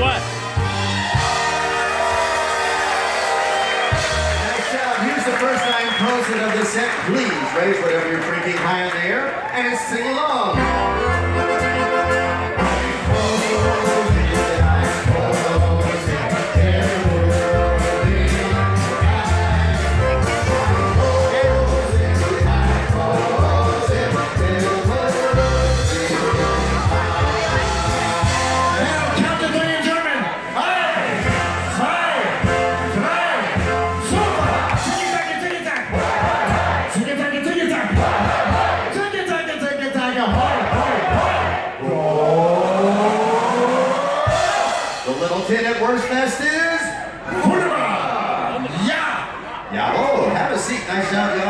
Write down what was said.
What? Nice job. Here's the first line closer of the set. Please raise whatever you're drinking high in the air and sing along. The little tin at Wurstfest is. Wunderbar. Ja. Yeah. Oh, have a seat. Nice job, y'all.